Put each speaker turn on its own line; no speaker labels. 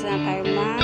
tapos na